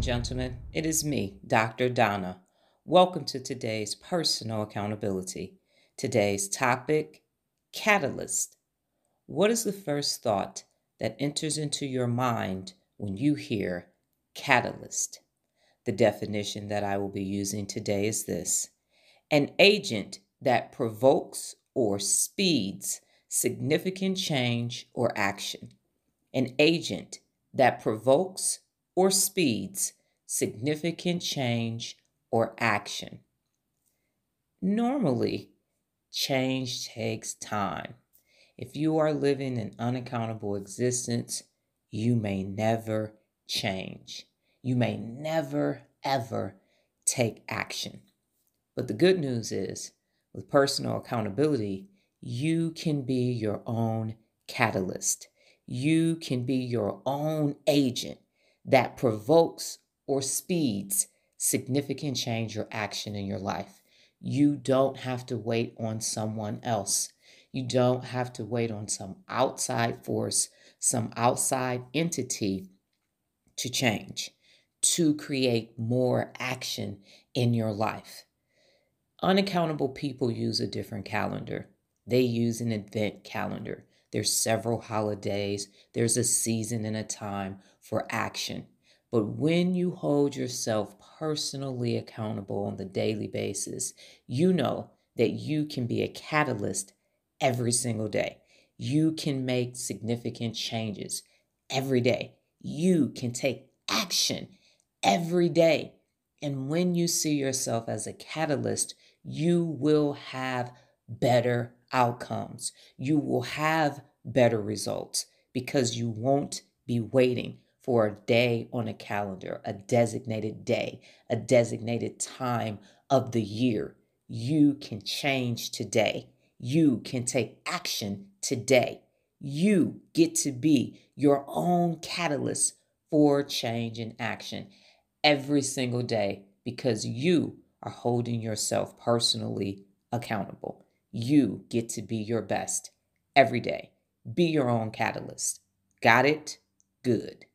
gentlemen. It is me, Dr. Donna. Welcome to today's personal accountability. Today's topic Catalyst. What is the first thought that enters into your mind when you hear catalyst? The definition that I will be using today is this an agent that provokes or speeds significant change or action. An agent that provokes or speeds significant change or action. Normally, change takes time. If you are living an unaccountable existence, you may never change. You may never, ever take action. But the good news is, with personal accountability, you can be your own catalyst. You can be your own agent that provokes or speeds significant change or action in your life. You don't have to wait on someone else. You don't have to wait on some outside force, some outside entity to change, to create more action in your life. Unaccountable people use a different calendar. They use an event calendar. There's several holidays, there's a season and a time for action. But when you hold yourself personally accountable on the daily basis, you know that you can be a catalyst every single day. You can make significant changes every day. You can take action every day. And when you see yourself as a catalyst, you will have better outcomes. You will have better results because you won't be waiting for a day on a calendar, a designated day, a designated time of the year. You can change today. You can take action today. You get to be your own catalyst for change and action every single day because you are holding yourself personally accountable. You get to be your best every day. Be your own catalyst. Got it? Good.